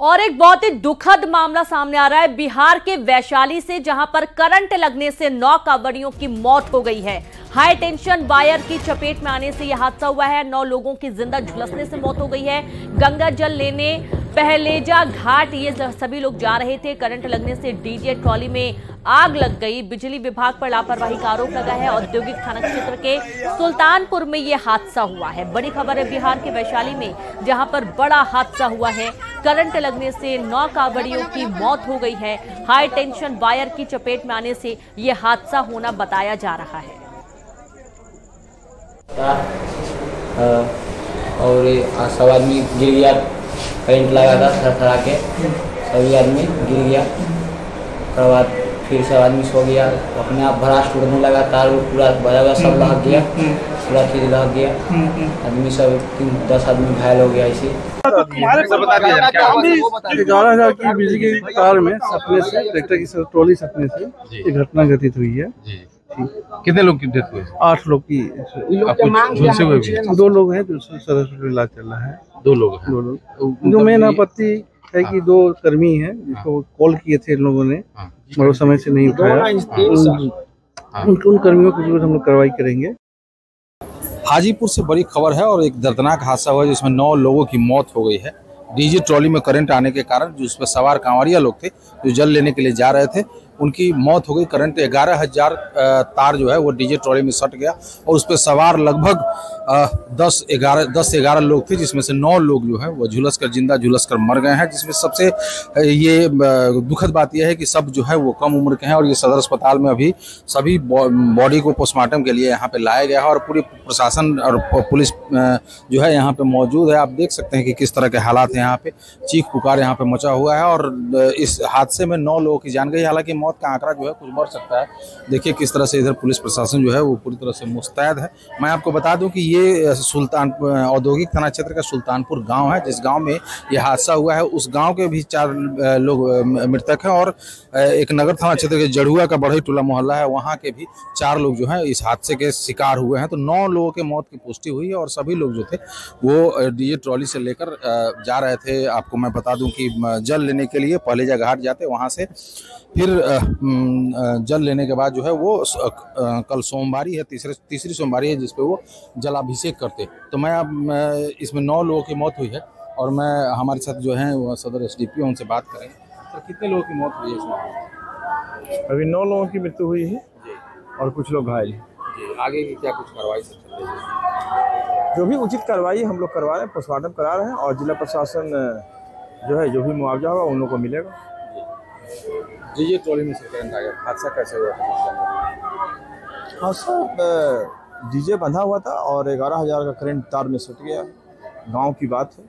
और एक बहुत ही दुखद मामला सामने आ रहा है बिहार के वैशाली से, जहाँ पर करंट लगने से नौ कांवड़ियों की मौत हो गई है। हाई टेंशन वायर की चपेट में आने से यह हादसा हुआ है। नौ लोगों की ज़िंदा झुलसने से मौत हो गई है। गंगा जल लेने, पहलेजा घाट, ये सभी लोग जा रहे थे। करंट लगने से डीजे ट्रॉली में आग लग गई। बिजली विभाग पर लापरवाही का आरोप लगा है। औद्योगिक थाना क्षेत्र के सुल्तानपुर में ये हादसा हुआ है। बड़ी खबर है बिहार के वैशाली में, जहाँ पर बड़ा हादसा हुआ है। करंट लगने से नौ कावड़ियों की मौत हो गई है। हाई टेंशन वायर की चपेट में आने से ये हादसा होना बताया जा रहा है। और सब आदमी गिर गया करंट लगा था थरथरा के। सभी आदमी गिर गया। उसके बाद फिर सब आदमी सो गया अपने आप भरास्ट उड़ने लगा तार पूरा बजा हुआ सब लग गया पूरा चीज़ लग गया। आदमी सब तीन दस आदमी घायल हो गया इसी। ग्यारह हज़ार की बिजली की तार में सपने से ट्रैक्टर की ट्रॉली सपने से ये घटना घटित हुई है। कितने लोग की डेथ हुई? आठ लोग की झुलसे हुए भी दो लोग हैं जो सदर हॉस्पिटल इलाज चल रहा है। दो लोग हैं। दो लोग। जो मेन आपत्ति है कि दो कर्मी हैं जिसको कॉल किए थे इन लोगों ने हाँ। बड़ो समय से नहीं उठाया। उन- कर्मियों की हम लोग कार्रवाई करेंगे। हाजीपुर से बड़ी खबर है और एक दर्दनाक हादसा हुआ जिसमें नौ लोगों की मौत हो गई है। डीजी ट्रॉली में करंट आने के कारण जो उस पर सवार कांवरिया लोग थे जो जल लेने के लिए जा रहे थे उनकी मौत हो गई। करंट ग्यारह हज़ार तार जो है वो डीजे ट्रॉली में सट गया और उस पर सवार लगभग दस ग्यारह दस ग्यारह लोग थे, जिसमें से नौ लोग जो है वो झुलस कर ज़िंदा झुलस कर मर गए हैं। जिसमें सबसे ये दुखद बात यह है कि सब जो है वो कम उम्र के हैं और ये सदर अस्पताल में अभी सभी बॉडी को पोस्टमार्टम के लिए यहाँ पे लाया गया है और पूरी प्रशासन और पुलिस जो है यहाँ पे मौजूद है। आप देख सकते हैं कि किस तरह के हालात हैं यहाँ पे। चीख पुकार यहाँ पे मचा हुआ है और इस हादसे में नौ लोगों की जान गई। हालाँकि मौत का आंकड़ा जो है कुछ बढ़ सकता है। देखिए किस तरह से इधर पुलिस प्रशासन जो है वो पूरी तरह से मुस्तैद है। मैं आपको बता दूँ कि ये सुल्तान औद्योगिक थाना क्षेत्र का सुल्तानपुर गाँव है, जिस गाँव में ये हादसा हुआ है। उस गाँव के भी चार लोग मृतक हैं और एक नगर थाना क्षेत्र के जड़ुआ का बढ़ई टोला मोहल्ला है। वहाँ के भी चार लोग जो है इस हादसे के शिकार हुए हैं। तो नौ लोगों के मौत की पुष्टि हुई है और सभी लोग जो थे वो डीजे ट्रॉली से लेकर जा रहे थे। आपको मैं बता दूँ कि जल लेने के लिए पहलेजा घाट जाते, वहाँ से फिर जल लेने के बाद जो है वो कल सोमवारी है तीसरे तीसरी सोमवारी है जिसपे वो जलाभिषेक करते तो मैं अब इसमें नौ लोगों की मौत हुई है और मैं हमारे साथ जो है वो सदर एस डी पी उनसे बात करेंगे। तो कितने लोगों की मौत हुई है इसमें? अभी नौ लोगों की मृत्यु हुई है और कुछ लोग घायल हैं। जी आगे की क्या कुछ कार्रवाई सब चल रही है? जो भी उचित कार्रवाई हम लोग करवा रहे हैं पोस्टमार्टम करा रहे हैं और जिला प्रशासन जो है जो भी मुआवजा होगा उन लोगों को मिलेगा। डीजे ट्रॉली में से आ गया। हादसा कैसे हुआ था? हाँ सर डीजे बंधा हुआ था और ग्यारह हज़ार का करंट तार में सट गया। गाँव की बात है।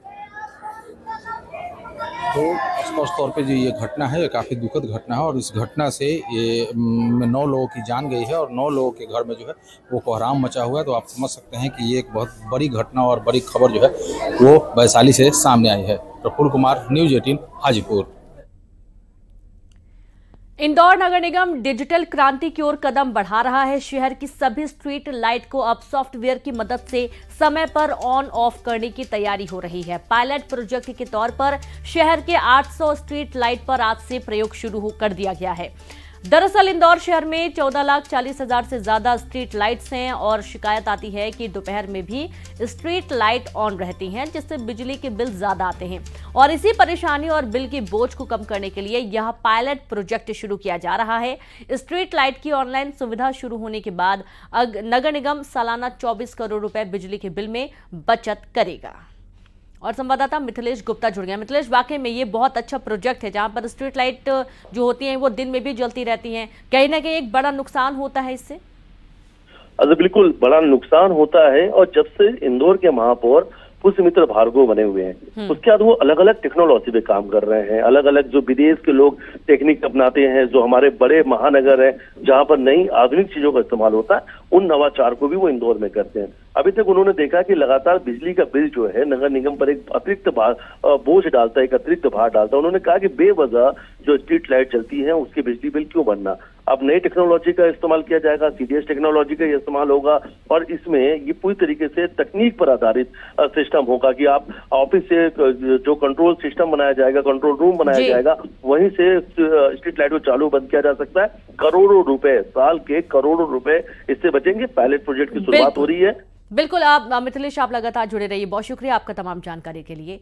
तो स्पष्ट तौर पे जो ये घटना है ये काफ़ी दुखद घटना है और इस घटना से ये नौ लोगों की जान गई है और नौ लोगों के घर में जो है वो कोहराम मचा हुआ है। तो आप समझ सकते हैं कि ये एक बहुत बड़ी घटना और बड़ी खबर जो है वो वैशाली से सामने आई है। Prafull Kumar news eighteen Hajipur. Indore नगर निगम डिजिटल क्रांति की ओर कदम बढ़ा रहा है। शहर की सभी स्ट्रीट लाइट को अब सॉफ्टवेयर की मदद से समय पर ऑन ऑफ़ करने की तैयारी हो रही है। पायलट प्रोजेक्ट के तौर पर शहर के 800 स्ट्रीट लाइट पर आज से प्रयोग शुरू कर दिया गया है। दरअसल इंदौर शहर में चौदह लाख चालीस हज़ार से ज़्यादा स्ट्रीट लाइट्स हैं और शिकायत आती है कि दोपहर में भी स्ट्रीट लाइट ऑन रहती हैं, जिससे बिजली के बिल ज़्यादा आते हैं। और इसी परेशानी और बिल के बोझ को कम करने के लिए यह पायलट प्रोजेक्ट शुरू किया जा रहा है। स्ट्रीट लाइट की ऑनलाइन सुविधा शुरू होने के बाद नगर निगम सालाना 24 करोड़ रुपए बिजली के बिल में बचत करेगा। और संवाददाता मिथिलेश गुप्ता जुड़ गया। मिथिलेश वाकई में ये बहुत अच्छा प्रोजेक्ट है जहाँ पर स्ट्रीट लाइट जो होती हैं वो दिन में भी जलती रहती हैं। कहीं ना कहीं एक बड़ा नुकसान होता है इससे? अरे बिल्कुल बड़ा नुकसान होता है और जब से इंदौर के महापौर पुष्यमित्र भार्गव बने हुए हैं उसके बाद वो अलग अलग टेक्नोलॉजी पे काम कर रहे हैं अलग अलग जो विदेश के लोग टेक्निक अपनाते हैं जो हमारे बड़े महानगर हैं जहाँ पर नई आधुनिक चीज़ों का इस्तेमाल होता है उन नवाचार को भी वो इंदौर में करते हैं। अभी तक उन्होंने देखा कि लगातार बिजली का बिल जो है नगर निगम पर एक अतिरिक्त भार बोझ डालता है एक अतिरिक्त भार डालता है। उन्होंने कहा कि बेवजह जो स्ट्रीट लाइट चलती है उसके बिजली बिल क्यों बनना? अब नई टेक्नोलॉजी का इस्तेमाल किया जाएगा सीडीएस टेक्नोलॉजी का इस्तेमाल होगा और इसमें ये पूरी तरीके से तकनीक पर आधारित सिस्टम होगा कि आप ऑफ़िस से जो कंट्रोल सिस्टम बनाया जाएगा कंट्रोल रूम बनाया जाएगा वहीं से स्ट्रीट लाइट को चालू बंद किया जा सकता है। करोड़ों रुपए साल के करोड़ों रुपए इससे बचेंगे। पायलट प्रोजेक्ट की शुरुआत हो रही है। बिल्कुल, आप मिथिलेश, आप लगातार जुड़े रहिए। बहुत शुक्रिया आपका तमाम जानकारी के लिए।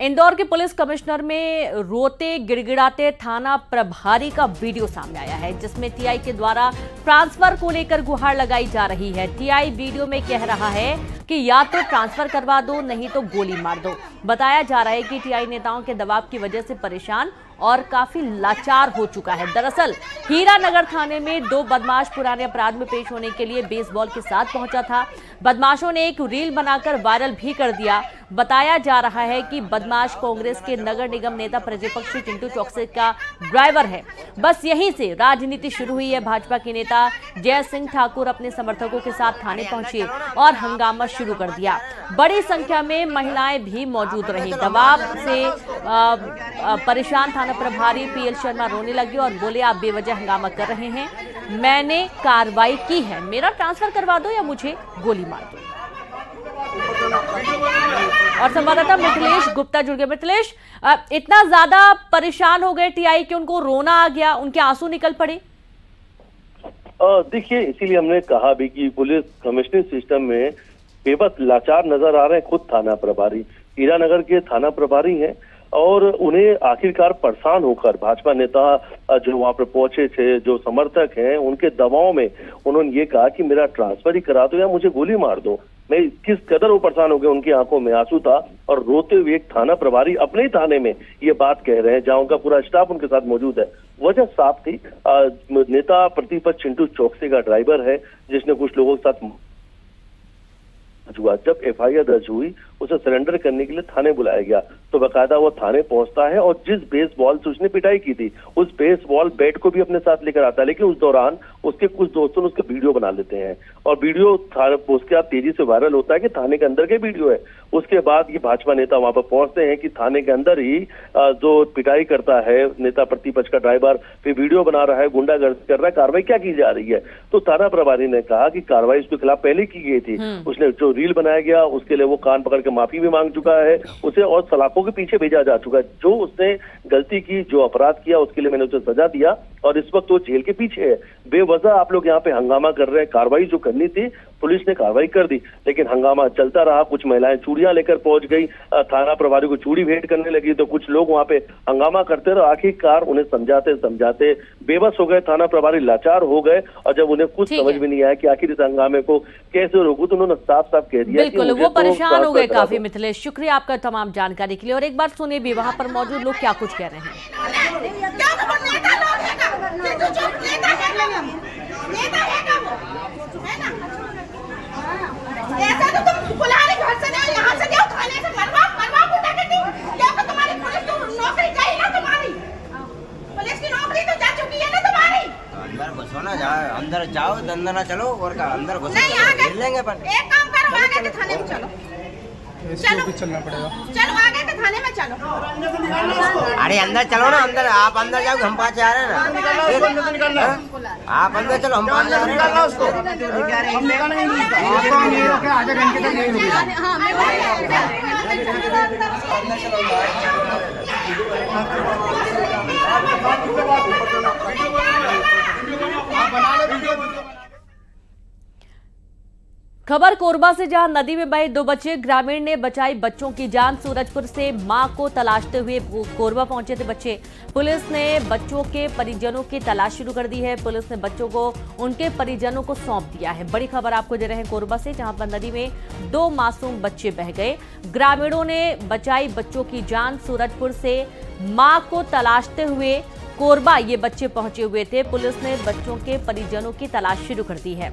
इंदौर के पुलिस कमिश्नर में रोते, गिड़गिड़ाते थाना प्रभारी का वीडियो सामने आया है, जिसमें टीआई के द्वारा ट्रांसफ़र को लेकर गुहार लगाई जा रही है। टीआई वीडियो में कह रहा है कि या तो ट्रांसफ़र करवा दो, नहीं तो गोली मार दो। बताया जा रहा है कि टीआई नेताओं के दबाव की वजह से परेशान और काफ़ी लाचार हो चुका है। दरअसल, हीरानगर थाने में दो बदमाश पुराने अपराध में पेश होने के लिए बेसबॉल के साथ पहुँचा था। बदमाशों ने एक रील बनाकर वायरल भी कर दिया। बताया जा रहा है कि बदमाश कांग्रेस के नगर निगम नेता प्रतिपक्षी चिंटू चौकसे का ड्राइवर है। बस यहीं से राजनीति शुरू हुई है। भाजपा के नेता जय सिंह ठाकुर अपने समर्थकों के साथ थाने पहुँचे और हंगामा शुरू कर दिया। बड़ी संख्या में महिलाएँ भी मौजूद रही। दबाव से परेशान थाना प्रभारी पीएल शर्मा रोने लगे और बोले, आप बेवजह हंगामा कर रहे हैं। मैंने कार्रवाई की है। मेरा ट्रांसफ़र करवा दो या मुझे गोली मार दो। और संवाददाता मिथिलेश गुप्ता जुड़ गए मिथिलेश इतना ज़्यादा परेशान हो गए टीआई कि उनको रोना आ गया, उनके आँसू निकल पड़े? देखिए, इसीलिए हमने कहा भी कि पुलिस कमिश्नरी सिस्टम में बेबस लाचार नज़र आ रहे हैं खुद थाना प्रभारी। हीरानगर के थाना प्रभारी हैं। और उन्हें आखिरकार परेशान होकर भाजपा नेता जो वहाँ पर पहुँचे थे, जो समर्थक हैं, उनके दबाव में उन्होंने ये कहा कि मेरा ट्रांसफ़र ही करा दो या मुझे गोली मार दो। मैं किस कदर वो परेशान हो गए उनकी आँखों में आँसू था और रोते हुए एक थाना प्रभारी अपने ही थाने में ये बात कह रहे हैं, जहाँ उनका पूरा स्टाफ उनके साथ मौजूद है। वजह साफ़ थी नेता प्रतिपक्ष चिंटू चौकसे का ड्राइवर है, जिसने कुछ लोगों के साथ हुआ। जब एफआईआर दर्ज हुई उसे सरेंडर करने के लिए थाने बुलाया गया। तो बकायदा वो थाने पहुँचता है और जिस बेस बॉल से उसने पिटाई की थी उस बेस बॉल बैट को भी अपने साथ लेकर आता है। लेकिन उस दौरान उसके कुछ दोस्तों ने उसका वीडियो बना लेते हैं। और वीडियो उसके बाद तेज़ी से वायरल होता है कि थाने के अंदर के वीडियो है। उसके बाद ये भाजपा नेता वहाँ पर पहुँचते हैं कि थाने के अंदर ही जो पिटाई करता है नेता प्रतिपक्ष का ड्राइवर फिर वीडियो बना रहा है गुंडागर्दी कर रहा है कार्रवाई क्या की जा रही है? तो थाना प्रभारी ने कहा कि कार्रवाई उसके खिलाफ पहले की गई थी। हम्म। उसने जो रील बनाया गया उसके लिए वो कान पकड़ के माफ़ी भी मांग चुका है, उसे और सलाखों के पीछे भेजा जा चुका है। जो उसने गलती की, जो अपराध किया, उसके लिए मैंने उसे सजा दिया। और इस वक्त वो जेल के पीछे है। बेवजह आप लोग यहाँ पे हंगामा कर रहे हैं। कार्रवाई जो करनी थी पुलिस ने कार्रवाई कर दी। लेकिन हंगामा चलता रहा कुछ महिलाएँ चूड़ियाँ लेकर पहुँच गई थाना प्रभारी को चूड़ी भेंट करने लगी तो कुछ लोग वहाँ पे हंगामा करते रहे। आखिरकार उन्हें समझाते समझाते बेबस हो गए थाना प्रभारी लाचार हो गए और जब उन्हें कुछ समझ में नहीं आया कि आखिर इस हंगामे को कैसे रोकू तो उन्होंने साफ़ साफ़ कह दिया बिल्कुल वो तो परेशान हो गए काफ़ी मिथिलेश। शुक्रिया आपका तमाम जानकारी के लिए। और एक बार सुनिए भी वहाँ पर मौजूद लोग क्या कुछ कह रहे हैं। ऐसा तो तुम बुला रही घर से नहीं यहाँ से जाओ थाने से मरवा मरवा बुटा के दी क्या तो तुम्हारी पुलिस तो नौकरी गई ना तुम्हारी पुलिस की नौकरी तो जा चुकी है ना तुम्हारी अंदर घुसो ना जाओ अंदर जाओ दंदना चलो और का अंदर घुसो नहीं आगे। लेंगे पर एक काम करो आगे के थाने में चलो। चलो चलना पड़ेगा। चलो आगे थाने में चलो। अरे अंदर चलो ना अंदर। आप अंदर जाओ हम पास आ रहे हैं ना। आप अंदर चलो हम पास आ रहे हैं। उसको। आधे घंटे तक नहीं रुकेगा खबर कोरबा से, जहाँ नदी में बहे दो बच्चे, ग्रामीण ने बचाई बच्चों की जान। सूरजपुर से माँ को तलाशते हुए कोरबा पहुँचे थे बच्चे। पुलिस ने बच्चों के परिजनों की तलाश शुरू कर दी है। पुलिस ने बच्चों को, उनके परिजनों को सौंप दिया है। बड़ी खबर आपको दे रहे हैं कोरबा से, जहाँ पर नदी में दो मासूम बच्चे बह गए। ग्रामीणों ने बचाई बच्चों की जान। सूरजपुर से माँ को तलाशते हुए कोरबा ये बच्चे पहुँचे हुए थे। पुलिस ने बच्चों के परिजनों की तलाश शुरू कर दी है।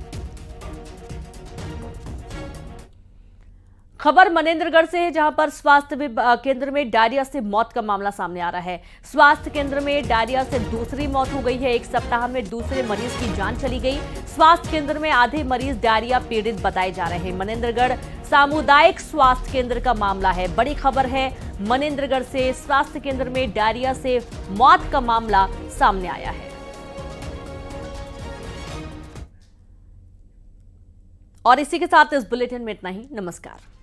खबर मनेन्द्रगढ़ से है, जहाँ पर स्वास्थ्य केंद्र में डायरिया से मौत का मामला सामने आ रहा है। स्वास्थ्य केंद्र में डायरिया से दूसरी मौत हो गई है। एक सप्ताह में दूसरे मरीज़ की जान चली गई। स्वास्थ्य केंद्र में आधे मरीज़ डायरिया पीड़ित बताए जा रहे हैं। मनेन्द्रगढ़ सामुदायिक स्वास्थ्य केंद्र का मामला है। बड़ी खबर है मनेन्द्रगढ़ से स्वास्थ्य केंद्र में डायरिया से मौत का मामला सामने आया है। और इसी के साथ इस बुलेटिन में इतना ही। नमस्कार।